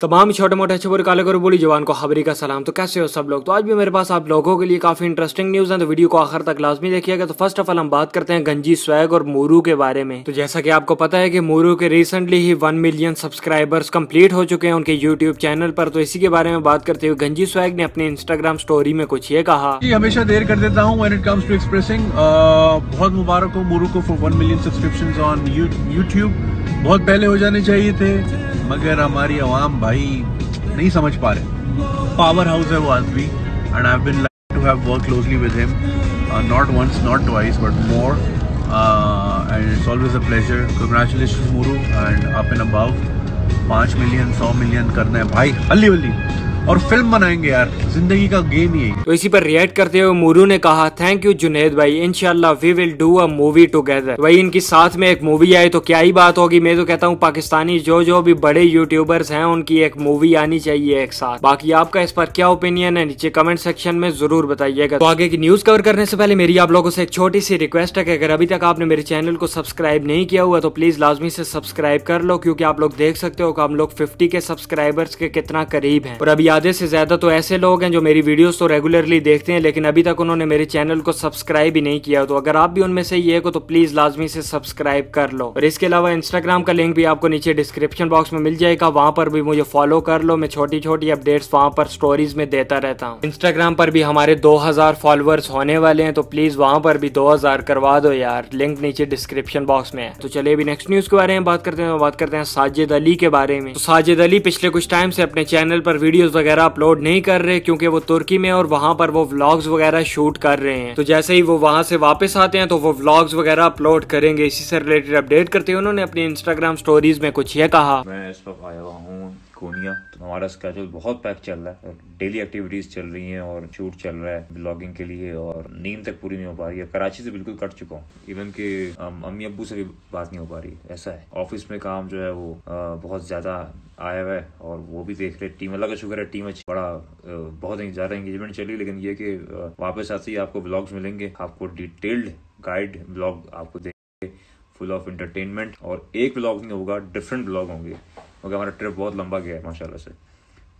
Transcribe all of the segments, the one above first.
तमाम छोटे मोटे अच्छे बुरे काले करो बोली, जवान को खबरी का सलाम। तो कैसे हो सब लोग? तो आज भी मेरे पास आप लोगों के लिए काफ़ी इंटरेस्टिंग न्यूज़ है। तो वीडियो को आखिर तक लाजमी देखिएगा। तो फ़र्स्ट ऑफ़ ऑल हम बात करते हैं गंजी स्वैग और मोरू के बारे में। तो जैसा कि आपको पता है कि मोरू के रिसेंटली ही वन मिलियन सब्सक्राइबर्स कंप्लीट हो चुके हैं उनके यूट्यूब चैनल पर। तो इसी के बारे में बात करते हुए गंजी स्वैग ने अपने इंस्टाग्राम स्टोरी में कुछ ये कहा। हमेशा देर कर देता हूँ बहुत मुबारक हो मोरू को for one million subscription on YouTube बहुत पहले हो जाने चाहिए थे। मगर हमारी आवाम भाई नहीं समझ पा रहे। पावर हाउस है वो आदमी and I been like to have work closely with him not once not twice but more and it's always a pleasure congratulation Mooroo and up and about पाँच मिलियन सौ मिलियन करना है। भाई हल्ली हल्ली और फ़िल्म बनाएँगे यार, ज़िंदगी का गेम ही तो इसी पर रिएक्ट करते हुए मुरू ने कहा थैंक यू जुनेद भाई। इनशाला we will do a movie together वही इनकी साथ में एक मूवी आई तो क्या ही बात होगी? मैं तो कहता हूँ, पाकिस्तानी जो जो भी बड़े यूट्यूबर्स हैं, उनकी एक मूवी आनी चाहिए एक साथ। बाकी आपका इस पर क्या ओपिनियन है, नीचे कमेंट सेक्शन में ज़रूर बताइएगा। तो आगे की न्यूज़ कवर करने से पहले मेरी आप लोगों से एक छोटी सी रिक्वेस्ट है कि अगर अभी तक आपने मेरे चैनल को सब्सक्राइब नहीं किया हुआ तो प्लीज़ लाजमी से सब्सक्राइब कर लो, क्योंकि आप लोग देख सकते हो कि हम लोग फिफ्टी के सब्सक्राइबर्स के कितना करीब है। और अभी आधे से ज़्यादा तो ऐसे लोग हैं जो मेरी वीडियोस तो रेगुलरली देखते हैं, लेकिन अभी तक उन्होंने मेरे चैनल को सब्सक्राइब ही नहीं किया। तो अगर आप भी उनमें से ये को तो प्लीज़ लाजमी से सब्सक्राइब कर लो। और इसके अलावा इंस्टाग्राम का लिंक भी आपको नीचे डिस्क्रिप्शन बॉक्स में मिल जाएगा। वहाँ पर भी मुझे फॉलो कर लो। मैं छोटी छोटी अपडेट्स वहाँ पर स्टोरीज में देता रहता हूँ। इंस्टाग्राम पर भी हमारे दो हज़ार फॉलोअर्स होने वाले हैं तो प्लीज़ वहाँ पर भी दो हज़ार करवा दो यार। लिंक नीचे डिस्क्रिप्शन बॉक्स में है। तो चलिए अभी नेक्स्ट न्यूज़ के बारे में बात करते हैं। बात करते हैं साजिद अली के बारे में। तो साजिद अली पिछले कुछ टाइम से अपने चैनल पर वीडियोस वगैरह अपलोड नहीं कर रहे क्योंकि वो तुर्की में और वहाँ पर वो व्लॉग्स वगैरह शूट कर रहे हैं। तो जैसे ही वो वहाँ से वापस आते हैं तो वो व्लॉग्स वगैरह अपलोड करेंगे। इसी से रिलेटेड अपडेट करते हैं उन्होंने अपनी इंस्टाग्राम स्टोरीज में कुछ ये कहा। मैं इस वक्त आया हुआ हूँ। कोनिया तो हमारा स्केजूल बहुत पैक चल रहा है डेली एक्टिविटीज़ चल रही हैं, और शूट चल रहा है ब्लॉगिंग के लिए, और नींद तक पूरी नहीं हो पा रही है। कराची से बिल्कुल कट चुका हूँ। इवन के अम्मी अब्बू से भी बात नहीं हो पा रही, ऐसा है। ऑफ़िस में काम जो है वो बहुत ज़्यादा आया हुआ है, और वो भी देख रहे टीम अल्लाह का शुक्र है टीम अच्छी, बड़ा बहुत ज़्यादा एंगेजमेंट चली लेकिन ये कि वापस आते ही आपको ब्लॉग्स मिलेंगे। आपको डिटेल्ड गाइड ब्लॉग आपको देंगे फुल ऑफ़ इंटरटेनमेंट और एक ब्लॉग नहीं होगा डिफरेंट ब्लॉग होंगे। क्योंकि हमारा ट्रिप बहुत लंबा गया है माशाल्लाह से।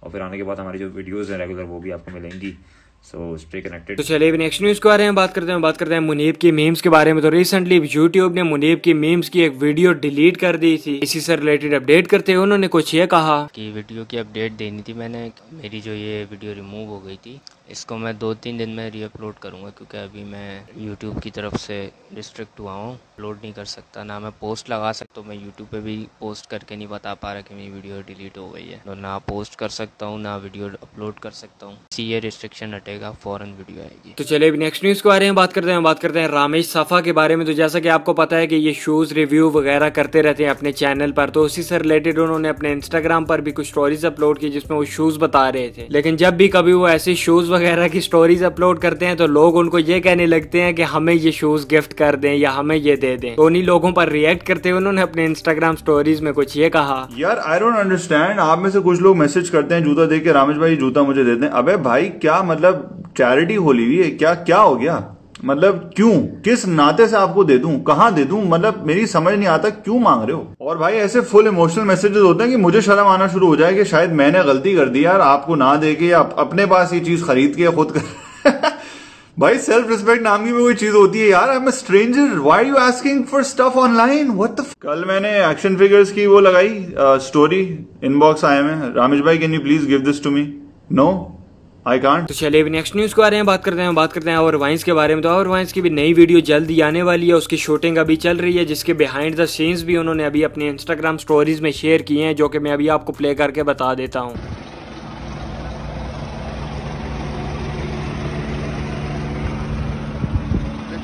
और फिर आने के बाद हमारी जो वीडियोस हैं रेगुलर वो भी आपको मिलेंगी। सो स्टे कनेक्टेड तो चलिए अभी नेक्स्ट न्यूज़ के बारे में बात करते हैं बात करते हैं मुनीब की मीम्स के बारे में। तो रिसेंटली यूट्यूब ने मुनीब की मीम्स की एक वीडियो डिलीट कर दी थी। इसी से रिलेटेड अपडेट करते हुए उन्होंने कुछ ये कहा। कि वीडियो की अपडेट देनी थी मैंने मेरी जो ये वीडियो रिमूव हो गई थी इसको मैं दो तीन दिन में रीअपलोड करूँगा क्योंकि अभी मैं यूट्यूब की तरफ़ से रिस्ट्रिक्ट हुआ हूँ। अपलोड नहीं कर सकता, ना मैं पोस्ट लगा सकता हूँ मैं यूट्यूब पे भी पोस्ट करके नहीं बता पा रहा कि मेरी वीडियो डिलीट हो गई है। तो ना पोस्ट कर सकता हूँ, ना वीडियो अपलोड कर सकता हूँ। इसी ये रिस्ट्रिक्शन हटेगा फ़ौरन वीडियो आएगी। तो चलिए अभी नेक्स्ट न्यूज़ के बारे में बात करते हैं, बात करते हैं रामेश सफ़ा के बारे में। तो जैसा कि आपको पता है कि ये शूज़ रिव्यू वगैरह करते रहते हैं अपने चैनल पर तो उसी से रिलेटेड उन्होंने अपने इंस्टाग्राम पर भी कुछ स्टोरीज अपलोड की जिसमें वो शूज़ बता रहे थे। लेकिन जब भी कभी वो ऐसे शूज़ वगैरह की स्टोरीज अपलोड करते हैं तो लोग उनको ये कहने लगते हैं कि हमें ये शूज़ गिफ्ट कर दें या हमें ये दे दें। तो उन्हीं लोगों पर रिएक्ट करते हुए उन्होंने अपने इंस्टाग्राम स्टोरीज में कुछ ये कहा। यार आई डोंट अंडरस्टैंड आप में से कुछ लोग मैसेज करते हैं जूता दे के, रामेश भाई जूता मुझे दे दें। अबे भाई, क्या मतलब चैरिटी होली हुई है? क्या क्या हो गया? मतलब क्यों? किस नाते से आपको दे दूँ? कहाँ दे दूँ? मतलब मेरी समझ नहीं आता, क्यों मांग रहे हो? और भाई, ऐसे फुल इमोशनल मैसेजेस होते हैं कि मुझे शर्म आना शुरू हो जाए कि शायद मैंने गलती कर दी यार, आपको ना दे के या अपने पास ये चीज़ खरीद के खुद कर भाई सेल्फ रिस्पेक्ट नाम की भी कोई चीज़ होती है यार। I am stranger why you asking for stuff online what the कल मैंने एक्शन फिगर्स की वो लगाई स्टोरी इनबॉक्स आए में। रामेश भाई can you please give this to me no I can't तो चलिए अभी नेक्स्ट न्यूज़ के बारे में बात करते हैं बात करते हैं और वाइंस के बारे में। तो और वाइंस की भी नई वीडियो जल्द ही आने वाली है उसकी शूटिंग अभी चल रही है जिसके बिहाइंड द सीन्स भी उन्होंने अभी अपने इंस्टाग्राम स्टोरीज में शेयर किए हैं जो कि मैं अभी आपको प्ले करके बता देता हूँ।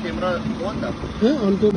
कैमरा ऑन था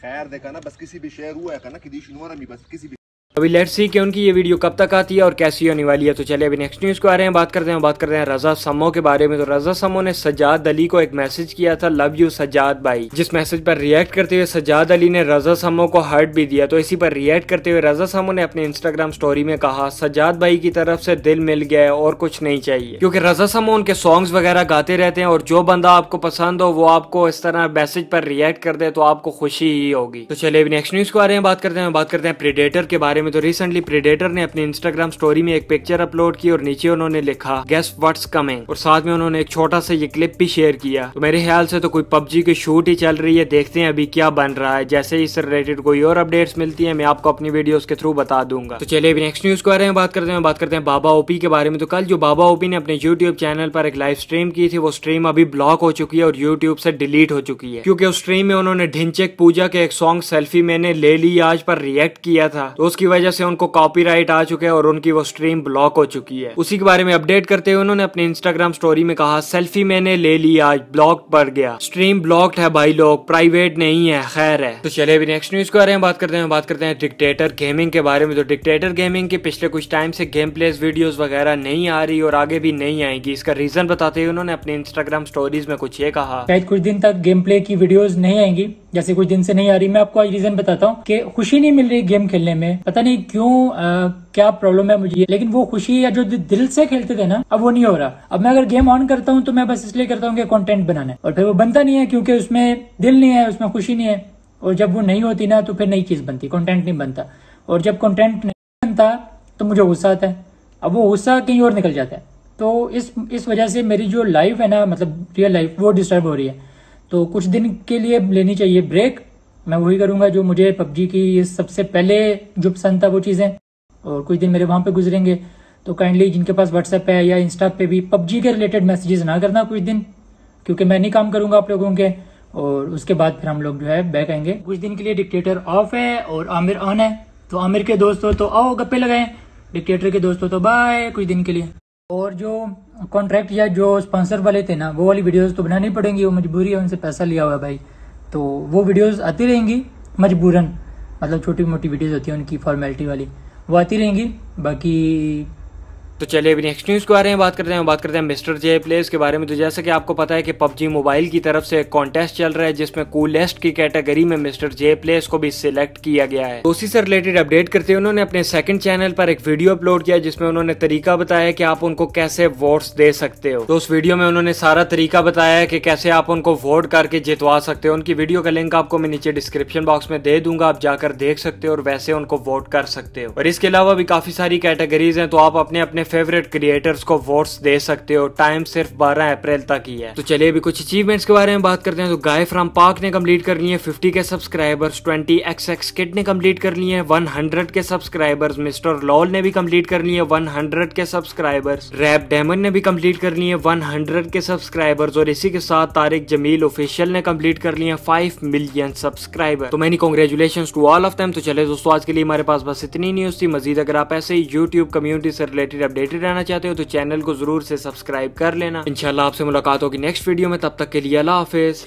खैर देखा ना बस किसी भी शेयर हुआ है ना कि दी शुनवारा भी बस किसी भी अभी लेट्स सी कि उनकी ये वीडियो कब तक आती है और कैसी होने वाली है। तो चलिए अभी नेक्स्ट न्यूज़ को आ रहे हैं, बात करते हैं, बात करते हैं रजा समो के बारे में। तो रजा समो ने सजाद अली को एक मैसेज किया था लव यू सजाद भाई। जिस मैसेज पर रिएक्ट करते हुए सजाद अली ने रजा समो को हर्ट भी दिया। तो इसी पर रिएक्ट करते हुए रजा समो ने अपने इंस्टाग्राम स्टोरी में कहा, सजाद भाई की तरफ़ से दिल मिल गया है और कुछ नहीं चाहिए। क्योंकि रजा समो उनके सॉन्ग्स वगैरह गाते रहते हैं और जो बंदा आपको पसंद हो, वो आपको इस तरह मैसेज पर रिएक्ट कर दे तो आपको खुशी ही होगी। तो चलिए अभी नेक्स्ट न्यूज़ को आ रहे हैं, बात करते हैं, बात करते हैं प्रिडेटर के बारे में। तो रिसेंटली प्रीडेटर ने अपने इंस्टाग्राम स्टोरी में एक पिक्चर अपलोड की और नीचे उन्होंने लिखा गेस्ट व्हाट्स कमिंग और साथ में उन्होंने एक छोटा सा ये क्लिप भी शेयर किया। तो मेरे ख्याल से तो कोई पबजी की शूट ही चल रही है, देखते हैं अभी क्या बन रहा है। जैसे इससे रिलेटेड कोई और अपडेट्स मिलती है, मैं आपको अपनी वीडियोस के थ्रू बता दूँगा। तो चलिए अभी नेक्स्ट न्यूज़ को रहे हैं, बात करते हैं, बात करते हैं बाबा ओपी के बारे में। तो कल जो बाबा ओपी ने अपने यूट्यूब चैनल पर एक लाइव स्ट्रीम की थी, वो स्ट्रीम अभी ब्लॉक हो चुकी है और यूट्यूब से डिलीट हो चुकी है। क्योंकि उस स्ट्रीम में उन्होंने ढिंचक पूजा के एक सॉन्ग सेल्फी मैंने ले ली, आज पर रिएक्ट किया था। तो उसकी वजह से उनको कॉपीराइट आ चुके हैं और उनकी वो स्ट्रीम ब्लॉक हो चुकी है। उसी के बारे में अपडेट करते हुए उन्होंने अपने इंस्टाग्राम स्टोरी में कहा सेल्फी मैंने ले ली, आज ब्लॉक पड़ गया। स्ट्रीम ब्लॉक्ड है भाई लोग प्राइवेट नहीं है, खैर है। तो चले अभी नेक्स्ट न्यूज़ को रहे हैं बात करते हैं। बात करते हैं डिक्टेटर गेमिंग के बारे में। तो डिक्टेटर गेमिंग के पिछले कुछ टाइम से गेम प्लेस वीडियोस वगैरह नहीं आ रही और आगे भी नहीं आएगी। इसका रीजन बताते हुए उन्होंने अपने इंस्टाग्राम स्टोरीज में कुछ ये कहा। शायद कुछ दिन तक गेम प्ले की वीडियोस नहीं आएँगी। जैसे कुछ दिन से नहीं आ रही मैं आपको आज रीजन बताता हूँ कि खुशी नहीं मिल रही गेम खेलने में। पता नहीं क्यों आ, क्या प्रॉब्लम है मुझे। लेकिन वो खुशी या जो दिल से खेलते थे ना अब वो नहीं हो रहा। अब मैं अगर गेम ऑन करता हूँ तो मैं बस इसलिए करता हूँ कि कंटेंट बनाना और फिर वो बनता नहीं है क्योंकि उसमें दिल नहीं है उसमें खुशी नहीं है। और जब वो नहीं होती ना तो फिर नई चीज़ बनती कंटेंट नहीं बनता। और जब कंटेंट नहीं बनता तो मुझे गुस्सा आता है। अब वो गुस्सा कहीं और निकल जाता है। तो इस इस वजह से मेरी जो लाइफ है ना मतलब रियल लाइफ वो डिस्टर्ब हो रही है। तो कुछ दिन के लिए लेनी चाहिए ब्रेक मैं वही करूँगा जो मुझे पबजी की सबसे पहले जो पसंद था वो चीज़ें, और कुछ दिन मेरे वहाँ पे गुजरेंगे। तो काइंडली जिनके पास व्हाट्सएप है या इंस्टा पे भी पबजी के रिलेटेड मैसेजेस ना करना कुछ दिन, क्योंकि मैं नहीं काम करूँगा आप लोगों के। और उसके बाद फिर हम लोग जो है बैक आएँगे। कुछ दिन के लिए डिक्टेटर ऑफ़ है और आमिर ऑन है। तो आमिर के दोस्तों तो आओ गप्पे लगाए। डिक्टेटर के दोस्तों तो बाय कुछ दिन के लिए। और जो कॉन्ट्रैक्ट या जो स्पॉन्सर वाले थे ना, वो वाली वीडियोस तो बनानी पड़ेंगी, वो मजबूरी है, उनसे पैसा लिया हुआ है भाई। तो वो वीडियोस आती रहेंगी मजबूरन मतलब छोटी मोटी वीडियोस होती हैं उनकी फॉर्मेलिटी वाली, वो आती रहेंगी, बाकी तो चलिए अभी नेक्स्ट न्यूज़ के बारे में बात करते हैं, बात करते हैं मिस्टर जे प्लेस के बारे में। तो जैसा कि आपको पता है कि पबजी मोबाइल की तरफ़ से एक कॉन्टेस्ट चल रहा है, जिसमें कूलेस्ट की कैटेगरी में मिस्टर जे प्लेस को भी सिलेक्ट किया गया है। तो उसी से रिलेटेड अपडेट करते हुए उन्होंने अपने सेकंड चैनल पर एक वीडियो अपलोड किया, जिसमें उन्होंने तरीका बताया कि आप उनको कैसे वोट्स दे सकते हो। तो उस वीडियो में उन्होंने सारा तरीका बताया कि कैसे आप उनको वोट करके जितवा सकते हो। उनकी वीडियो का लिंक आपको मैं नीचे डिस्क्रिप्शन बॉक्स में दे दूँगा, आप जाकर देख सकते हो और वैसे उनको वोट कर सकते हो। और इसके अलावा भी काफ़ी सारी कैटेगरीज है तो आप अपने अपने फेवरेट क्रिएटर्स को वोट्स दे सकते हो। टाइम सिर्फ़ 12 अप्रैल तक ही है। तो चलिए अभी कुछ अचीवमेंट्स के बारे में बात करते हैं। तो गाय फ्रॉम पार्क ने कंप्लीट कर लिए 50 के सब्सक्राइबर्स 20 एक्स एक्स किड ने कंप्लीट कर लिए 100 के सब्सक्राइबर्स मिस्टर लॉल ने भी कंप्लीट कर लिए 100 के सब्सक्राइबर्स रैप डेमन ने भी कंप्लीट कर लिए 100 के सब्सक्राइबर्स और इसी के साथ तारिक जमील ऑफिशियल ने कंप्लीट कर लिए 5 मिलियन सब्सक्राइबर तो many congratulation to all of them तो चले दोस्तों, आज के लिए हमारे पास बस इतनी न्यूज़ थी। मजीद अगर आप ऐसे यूट्यूब कम्युनिटी से रिलेटेड अपडेटेड रहना चाहते हो तो चैनल को ज़रूर से सब्सक्राइब कर लेना। इनशाला आपसे मुलाकात होगी नेक्स्ट वीडियो में, तब तक के लिए अला हाफिज।